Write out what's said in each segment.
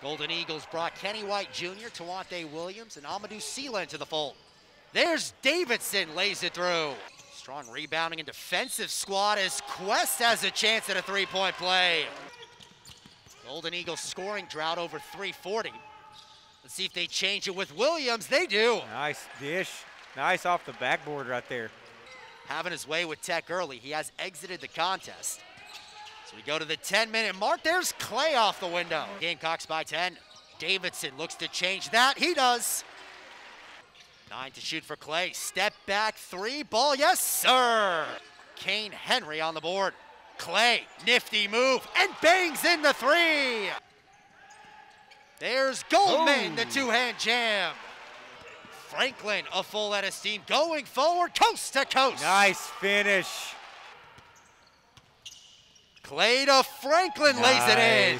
Golden Eagles brought Kenny White Jr., Tawante Williams, and Amadou Sila into the fold. There's Davidson, lays it through. Strong rebounding and defensive squad as Quest has a chance at a three-point play. Golden Eagles scoring drought over 340. Let's see if they change it with Williams. They do. Nice dish. Nice off the backboard right there. Having his way with Tech early. He has exited the contest. So we go to the 10 minute mark. There's Clay off the window. Gamecocks by 10. Davidson looks to change that. He does. Nine to shoot for Clay. Step back three. Ball, yes, sir. Kayne Henry on the board. Clay, nifty move, and bangs in the three. There's Goldman, the two hand jam. Franklin, a full head of steam, going forward, coast to coast. Nice finish. Clay to Franklin lays it in.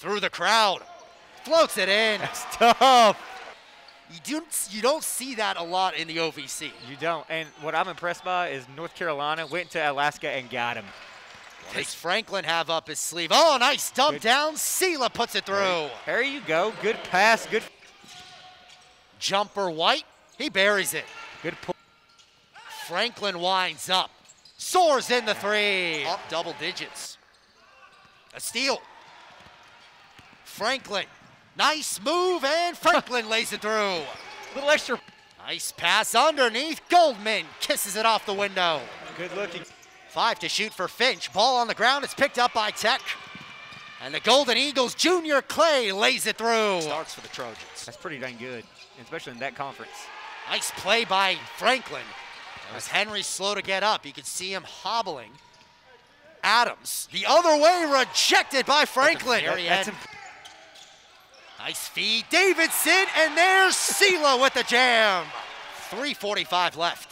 Through the crowd. Floats it in. That's tough. You don't, you don't see that a lot in the OVC. You don't. And what I'm impressed by is North Carolina went to Alaska and got him. What does Franklin have up his sleeve? Oh, nice dump Good. down. Sela puts it through. There you go. Good pass. Good. Jumper White. He buries it. Good pull. Franklin winds up. Soars in the three. Up double digits. A steal. Franklin. Nice move, and Franklin lays it through. Little extra. Nice pass underneath. Goldman kisses it off the window. Good looking. Five to shoot for Finch. Ball on the ground. It's picked up by Tech. And the Golden Eagles, Junior Clay lays it through. Starts for the Trojans. That's pretty dang good, especially in that conference. Nice play by Franklin. As Henry's slow to get up, you can see him hobbling. Adams, the other way, rejected by Franklin. That- that's imp- Nice feed, Davidson, and there's Sela with the jam. 3.45 left.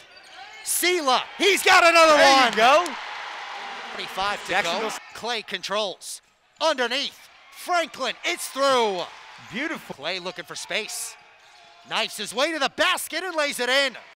Sela, he's got another There one. you go. 45 to go. Clay controls. Underneath, Franklin, it's through. Beautiful. Clay looking for space. Knifes his way to the basket and lays it in.